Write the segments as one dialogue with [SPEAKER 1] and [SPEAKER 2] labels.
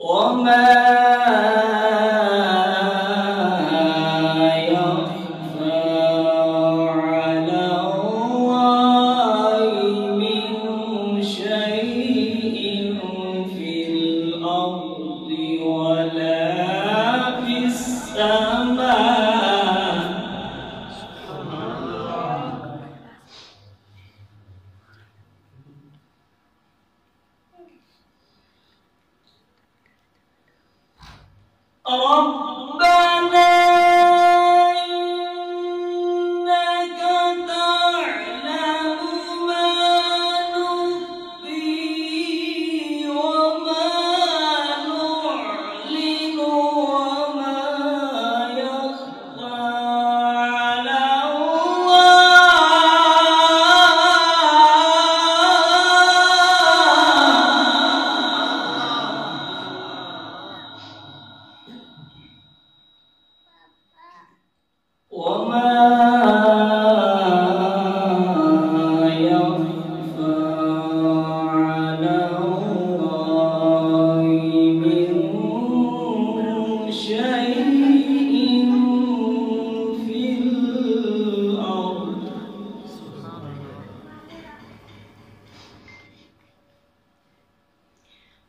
[SPEAKER 1] وما Falou?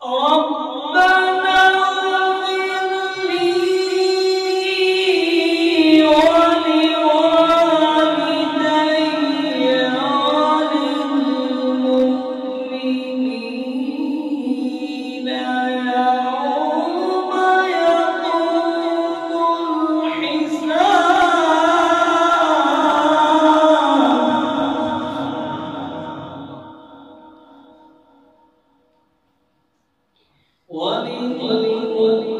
[SPEAKER 1] 哦。الله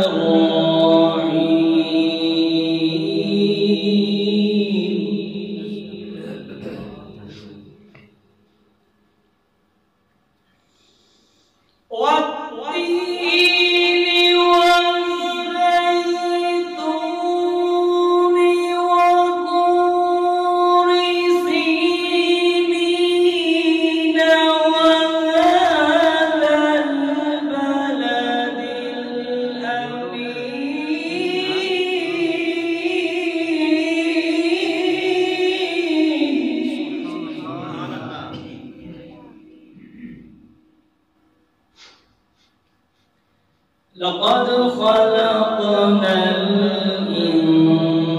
[SPEAKER 1] لقد خلقنا الإنسان